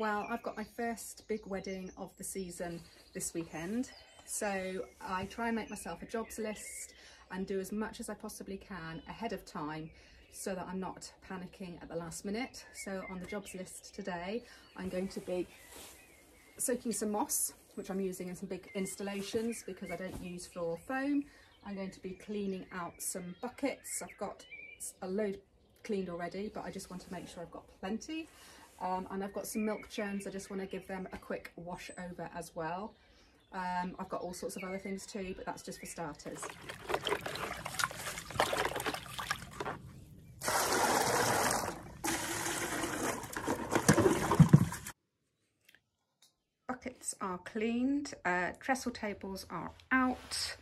Well, I've got my first big wedding of the season this weekend. So I try and make myself a jobs list and do as much as I possibly can ahead of time so that I'm not panicking at the last minute. So on the jobs list today, I'm going to be soaking some moss, which I'm using in some big installations because I don't use floor foam. I'm going to be cleaning out some buckets. I've got a load cleaned already, but I just want to make sure I've got plenty. Um, and I've got some milk churns. I just want to give them a quick wash over as well. Um, I've got all sorts of other things too, but that's just for starters. Buckets are cleaned, uh, trestle tables are out,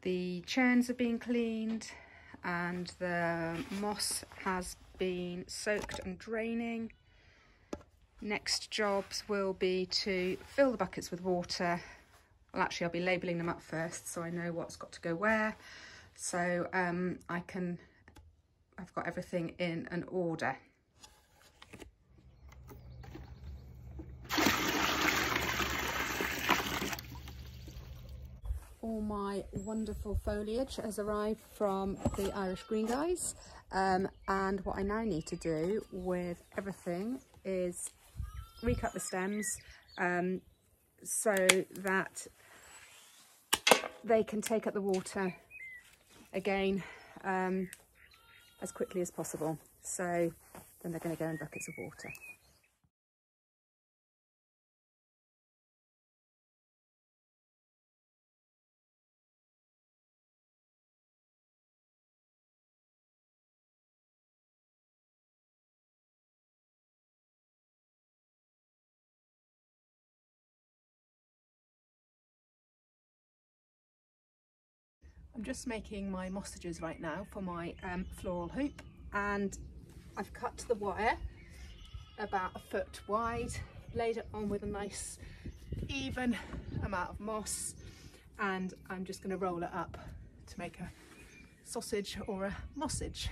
the churns are being cleaned and the moss has been soaked and draining. Next jobs will be to fill the buckets with water. Well, actually, I'll be labelling them up first so I know what's got to go where. So um, I can, I've got everything in an order. All my wonderful foliage has arrived from the Irish Green Guys um, and what I now need to do with everything is recut the stems um, so that they can take up the water again um, as quickly as possible. So then they're going to go in buckets of water. I'm just making my mossages right now for my um, floral hoop and I've cut the wire about a foot wide, laid it on with a nice even amount of moss and I'm just going to roll it up to make a sausage or a mossage.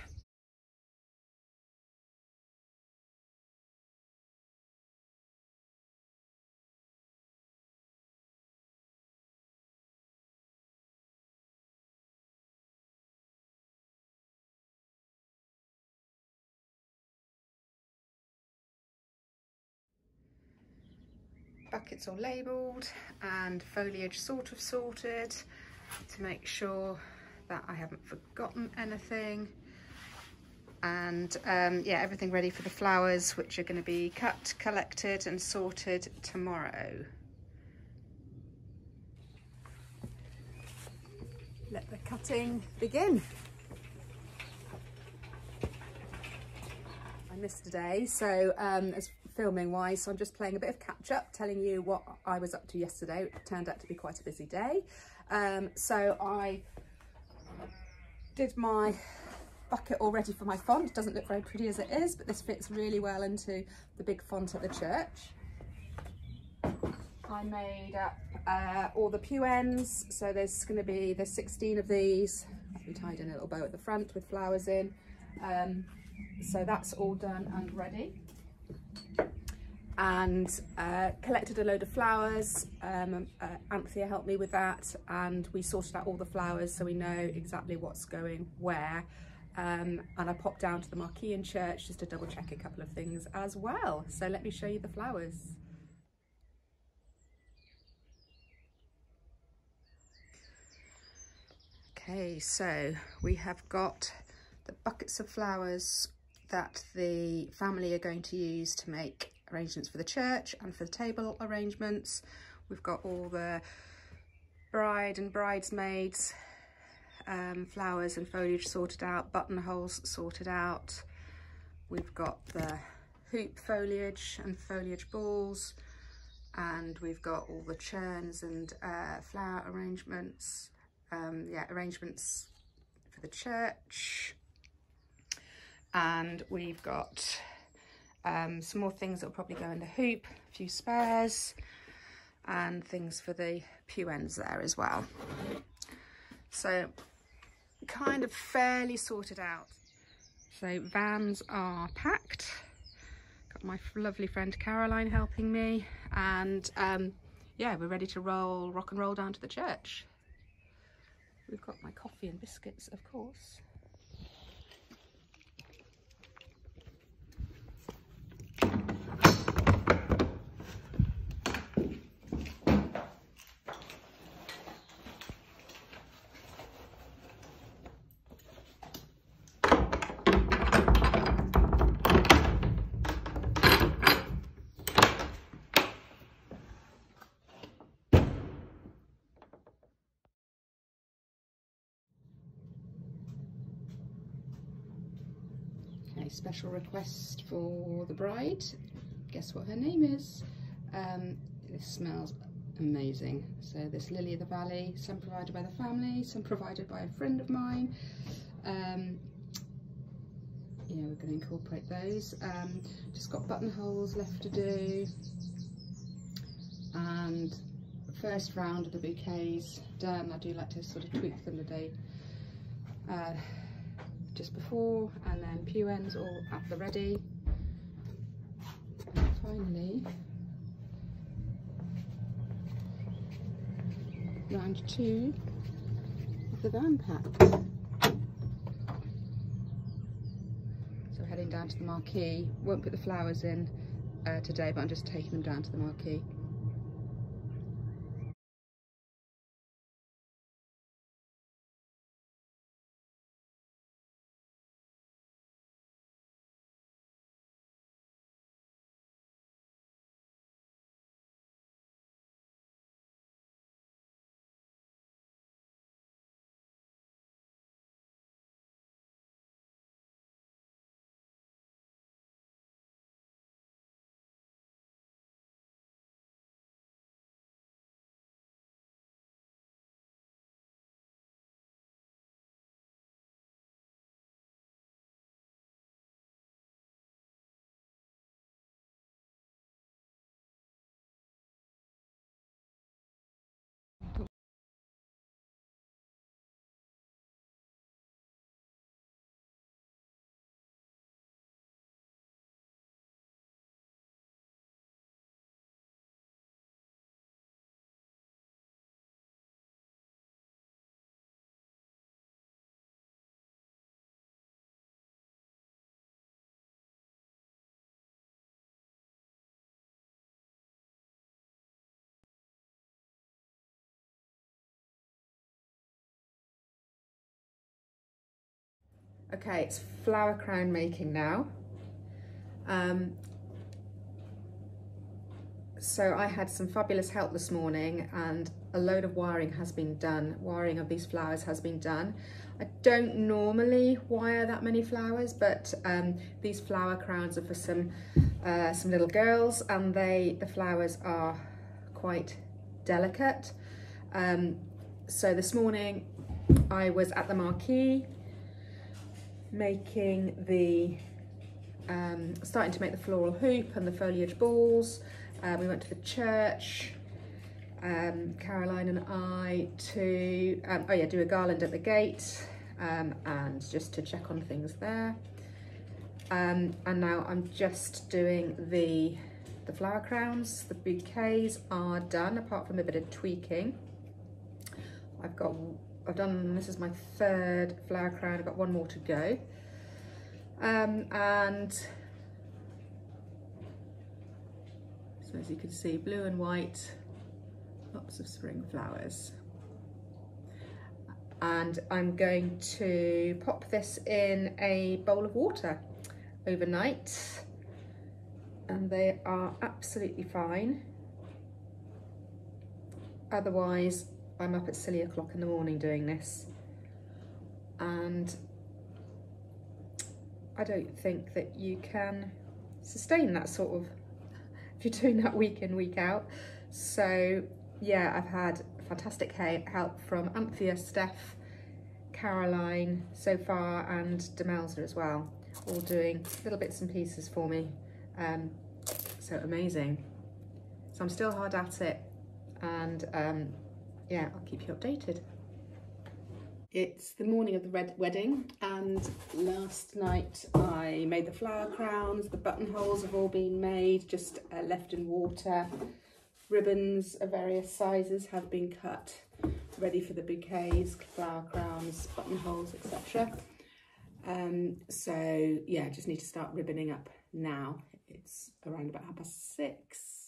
Buckets all labelled and foliage sort of sorted to make sure that I haven't forgotten anything. And um, yeah everything ready for the flowers which are going to be cut collected and sorted tomorrow. Let the cutting begin. I missed a day so um, as filming wise so I'm just playing a bit of catch up telling you what I was up to yesterday it turned out to be quite a busy day. Um, so I did my bucket already for my font. It doesn't look very pretty as it is but this fits really well into the big font at the church. I made up uh, all the pew ends so there's going to be there's 16 of these. We tied in a little bow at the front with flowers in. Um, so that's all done and ready and uh, collected a load of flowers. Um, uh, Anthea helped me with that and we sorted out all the flowers so we know exactly what's going where. Um, and I popped down to the Marquean Church just to double check a couple of things as well. So let me show you the flowers. Okay, so we have got the buckets of flowers that the family are going to use to make arrangements for the church and for the table arrangements. We've got all the bride and bridesmaids um, flowers and foliage sorted out, buttonholes sorted out. We've got the hoop foliage and foliage balls and we've got all the churns and uh, flower arrangements, um, yeah, arrangements for the church. And we've got um, some more things that will probably go in the hoop, a few spares and things for the pew ends there as well. So kind of fairly sorted out. So vans are packed, got my lovely friend Caroline helping me and um, yeah we're ready to roll rock and roll down to the church. We've got my coffee and biscuits of course. Special request for the bride. Guess what her name is? Um, this smells amazing. So this Lily of the Valley, some provided by the family, some provided by a friend of mine. Um, yeah, we're going to incorporate those. Um, just got buttonholes left to do. And first round of the bouquets done. I do like to sort of tweak them a day uh, just before and then pew ends all at the ready. And finally, round two of the van pack. So heading down to the marquee. Won't put the flowers in uh, today, but I'm just taking them down to the marquee. Okay, it's flower crown making now. Um, so I had some fabulous help this morning and a load of wiring has been done. Wiring of these flowers has been done. I don't normally wire that many flowers, but um, these flower crowns are for some uh, some little girls and they the flowers are quite delicate. Um, so this morning I was at the marquee making the, um, starting to make the floral hoop and the foliage balls. Um, we went to the church, um, Caroline and I, to, um, oh yeah, do a garland at the gate um, and just to check on things there. Um, and now I'm just doing the, the flower crowns. The bouquets are done apart from a bit of tweaking. I've got I've done, this is my third flower crown, I've got one more to go. Um, and so as you can see, blue and white, lots of spring flowers. And I'm going to pop this in a bowl of water overnight and they are absolutely fine. Otherwise, I'm up at silly o'clock in the morning doing this. And I don't think that you can sustain that sort of if you're doing that week in week out. So yeah I've had fantastic help from Anthea, Steph, Caroline so far and Demelza as well all doing little bits and pieces for me. Um, so amazing. So I'm still hard at it and um, yeah, I'll keep you updated. It's the morning of the red wedding and last night I made the flower crowns, the buttonholes have all been made, just uh, left in water. Ribbons of various sizes have been cut, ready for the bouquets, flower crowns, buttonholes, etc. Um, so yeah, just need to start ribboning up now. It's around about half past six.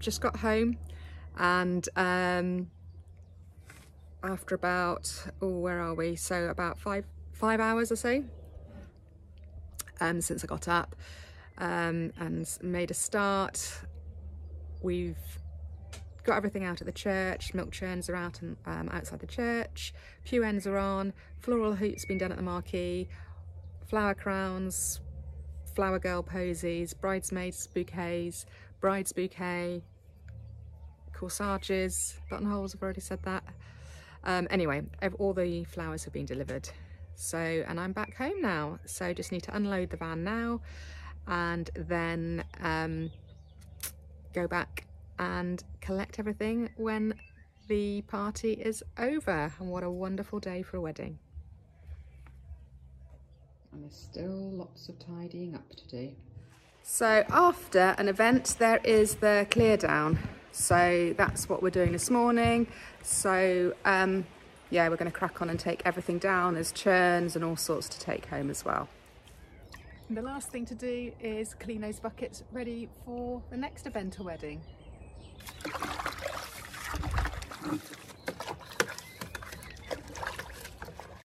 Just got home and um, after about, oh, where are we? So about five, five hours or so um, since I got up um, and made a start. We've got everything out of the church, milk churns are out and um, outside the church, pew ends are on, floral hoops been done at the marquee, flower crowns, flower girl posies, bridesmaids bouquets, bride's bouquet, corsages, buttonholes, I've already said that. Um, anyway, all the flowers have been delivered. So, and I'm back home now. So just need to unload the van now and then um, go back and collect everything when the party is over. And what a wonderful day for a wedding. And there's still lots of tidying up to do. So after an event, there is the clear down. So that's what we're doing this morning. So um, yeah, we're going to crack on and take everything down. There's churns and all sorts to take home as well. The last thing to do is clean those buckets ready for the next event or wedding.